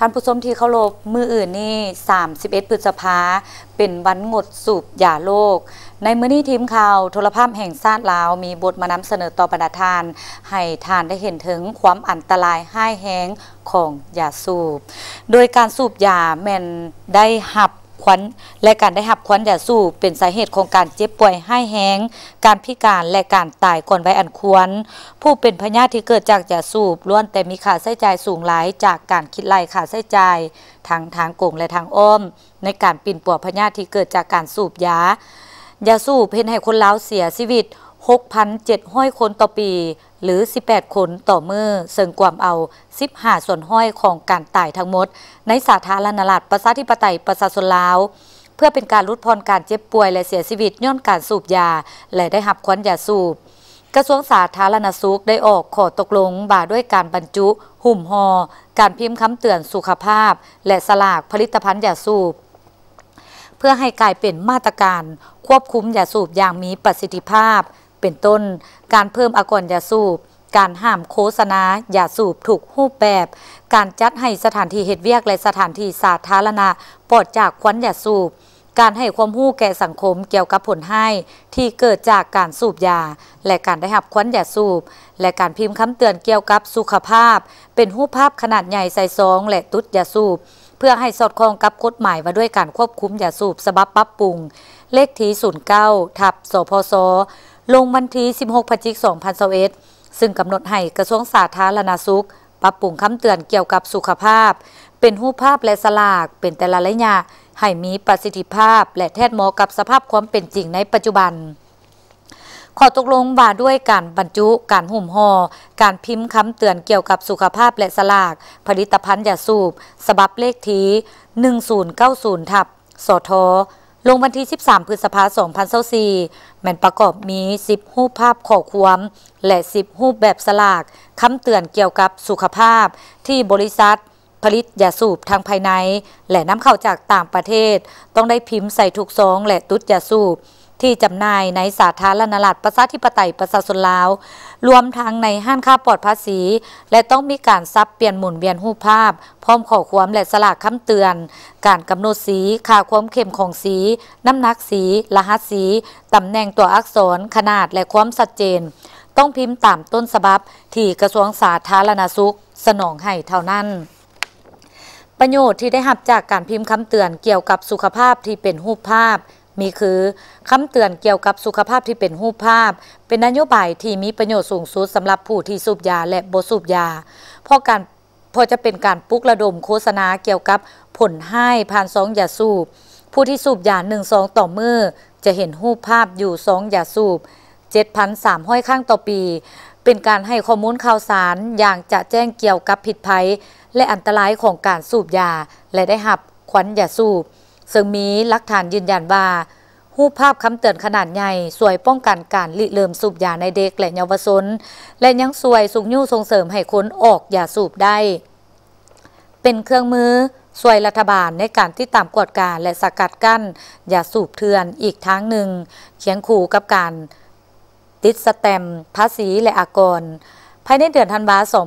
ท่านผู้ชมที่เคารพมืออื่นนี่ 31 พฤษภาเป็นวันงดสูบยาโลก ในมื้อนี้ทีมข่าวโทรภาพแห่งชาติลาว มีบทมานำเสนอต่อบรรดาทาน ให้ทานได้เห็นถึงความอันตรายห้ายแห้งของยาสูบ โดยการสูบยาแม่นได้หับ ควันและการได้หับควันยาสูบเป็นสาเหตุของการเจ็บป่วยให้แห้ง การพิการและการตายก่อนวัยอันควร ผู้เป็นพญาธิที่เกิดจากยาสูบล้วนแต่มีค่าใช้จ่ายสูงหลายจากการคิดไล่ค่าใช้จ่ายทางทางกงและทางอ้อม ในการปิ่นปัวพญาธิที่เกิดจากการสูบยายาสูบเพนให้คนเล้าเสียชีวิต 6,700 คนต่อปี หรือ 18 คนต่อมือซึ่งกวามเอา 15 ส่วนห้อยของการตายทั้งหมด ในสาธารณรัฐประชาธิปไตยประชาชนลาว เพื่อเป็นการลดพรการเจ็บป่วยและเสียชีวิตย้อนการสูบยา และได้หับควันยาสูบกระทรวงสาธารณสุขได้ออกขอตกลงบ่าด้วยการบรรจุ หุ่มหอการพิมพ์คำเตือนสุขภาพ และสลากผลิตภัณฑ์ยาสูบ เพื่อให้กลายเป็นมาตรการควบคุมยาสูบอย่างมีประสิทธิภาพ เป็นต้น การเพิ่มอากรยาสูบ การห้ามโฆษณายาสูบถูกรูปแบบ การจัดให้สถานที่เหตุเวียกและสถานที่สาธารณะปลอดจากควันยาสูบการให้ความรู้แก่สังคมเกี่ยวกับผลให้ที่เกิดจากการสูบยา และการได้รับควันยาสูบ และการพิมพ์คำเตือนเกี่ยวกับสุขภาพ เป็นรูปภาพขนาดใหญ่ใส่ซองและตุดยาสูบ เพื่อให้สอดคล้องกับกฎหมายว่าด้วยการควบคุมยาสูบสบับปรับปรุง เลขที่09ทับสพส ลงวันที่ 16พฤศจิกายน2021ซึ่งกำหนดให้กระทรวงสาธารณสุข ปรับปรุงคำเตือนเกี่ยวกับสุขภาพ เป็นรูปภาพและสลาก เป็นแต่ละระยะให้มีประสิทธิภาพ และแทดหมาะกับสภาพความเป็นจริงในปัจจุบันขอตกลงว่าด้วยการบรรจุ การหุ่มห่อ การพิมพ์คำเตือนเกี่ยวกับสุขภาพและสลาก ผลิตภัณฑ์ยาสูบ สบับเลขที 1090 ทับสท ลงวันที่ 13 พฤษภาคม2024มันประกอบมี 10 รูปภาพขอความ และ 10 รูปแบบสลากคำเตือนเกี่ยวกับสุขภาพที่บริษัทผลิตยาสูบทางภายใน และน้ำเข้าจากต่างประเทศ ต้องได้พิมพ์ใส่ถูกซองและตุดยาสูบ ที่จำหน่ายในสาธารณรัฐประชาธิปไตยประชาชนลาว รวมทั้งในห้านค่าปลอดภาษี และต้องมีการซับเปลี่ยนหมุนเวียนรูปภาพ พร้อมขอความและสลากคำเตือน การกำหนดสีค่าความเข้มของสี น้ำหนักสี รหัสสีตำแหน่งตัวอักษรขนาดและความชัดเจน ต้องพิมพ์ตามต้นฉบับ ที่กระทรวงสาธารณสุข สนองให้เท่านั้นประโยชน์ที่ได้รับจากการพิมพ์คำเตือนเกี่ยวกับสุขภาพที่เป็นรูปภาพ มีคือคำเตือนเกี่ยวกับสุขภาพที่เป็นรูภาพ เป็นนโยบายที่มีประโยชน์สูงสุดสำหรับผู้ที่สูบยาและบ่สูบยา เพราะการพอจะเป็นการปลุกระดมโฆษณาเกี่ยวกับผลให้ผ่านซองยาสูบ ผู้ที่สูบยาหนึ่งซองต่อมือจะเห็นรูภาพอยู่ซองยาสูบ7,300ครั้งต่อปี เป็นการให้ข้อมูลข่าวสารอย่างจะแจ้งเกี่ยวกับผิดภัย และอันตรายของการสูบยา และได้หับควันยาสูบ ซึ่งมีหลักฐานยืนยันว่ารูปภาพคำเตือนขนาดใหญ่สวยป้องกันการลิเริ่มสูบยาในเด็กและเยาวชนและยังสวยสุกยู่ส่งเสริมให้คนออกยาสูบได้ เป็นเครื่องมือสวยรัฐบาลในการที่ตามกฎการและสกัดกั้นยาสูบเถื่อนอีกทางหนึ่งเคียงคู่กับการติดสแตมภาษีและอากร ภายในเดือนธันวาคม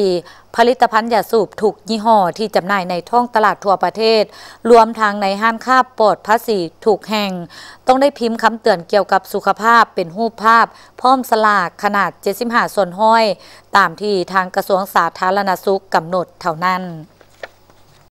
2024 ผลิตภัณฑ์ยาสูบถูกยี่ห้อที่จำหน่ายในท้องตลาดทั่วประเทศ รวมทางในห้างค้าปลอดภาษีถูกแห่ง ต้องได้พิมพ์คำเตือนเกี่ยวกับสุขภาพเป็นรูปภาพ พร้อมสลากขนาด 75ส่วนห้อย ตามที่ทางกระทรวงสาธารณสุขกำหนดเท่านั้น